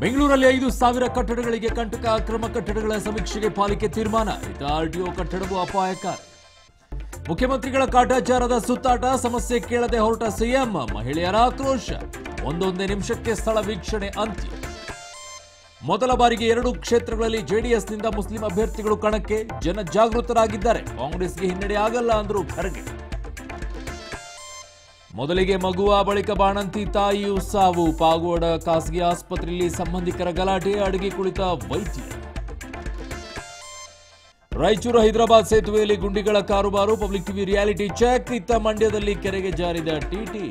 ಬೆಂಗಳೂರಲ್ಲಿ ಐದು ಸಾವಿರ ಕಟ್ಟಡಗಳಿಗೆ ಕಂಟಕ ಅಕ್ರಮ ಕಟ್ಟಡಗಳ ಸಮೀಕ್ಷೆಗೆ ಪಾಲಿಕೆ ತೀರ್ಮಾನ. ಇದು ಆರ್ಟಿಒ ಕಟ್ಟಡವು ಅಪಾಯಕಾರಿ. ಮುಖ್ಯಮಂತ್ರಿಗಳ ಕಾಟಾಚಾರದ ಸುತ್ತಾಟ, ಸಮಸ್ಯೆ ಕೇಳದೆ ಹೊರಟ ಸಿಎಂ, ಮಹಿಳೆಯರ ಆಕ್ರೋಶ. ಒಂದೊಂದೇ ನಿಮಿಷಕ್ಕೆ ಸ್ಥಳ ವೀಕ್ಷಣೆ ಅಂತ್ಯ. ಮೊದಲ ಬಾರಿಗೆ ಎರಡು ಕ್ಷೇತ್ರಗಳಲ್ಲಿ ಜೆಡಿಎಸ್ನಿಂದ ಮುಸ್ಲಿಂ ಅಭ್ಯರ್ಥಿಗಳು ಕಣಕ್ಕೆ. ಜನ ಜಾಗೃತರಾಗಿದ್ದಾರೆ. ಕಾಂಗ್ರೆಸ್ಗೆ ಹಿನ್ನಡೆ ಆಗಲ್ಲ ಅಂದ್ರು ಖರ್ಗೆ ಮೊದಲಿಗೆ ಮಗುವ ಬಳಿಕ ಬಾಣಂತಿ ತಾಯಿಯು ಸಾವು. ಪಾಗೋಡ ಖಾಸಗಿ ಆಸ್ಪತ್ರೆಯಲ್ಲಿ ಸಂಬಂಧಿಕರ ಗಲಾಟೆ, ಅಡುಗೆ ಕುಳಿತ ವೈದ್ಯ ರಾಯಚೂರು, ಹೈದರಾಬಾದ್ ಸೇತುವೆಯಲ್ಲಿ ಗುಂಡಿಗಳ ಕಾರುಬಾರು, ಪಬ್ಲಿಕ್ ಟಿವಿ ರಿಯಾಲಿಟಿ ಚೆಕ್, ಇತ್ತ ಮಂಡ್ಯದಲ್ಲಿ ಕೆರೆಗೆ ಜಾರಿದ ಟಿಟಿ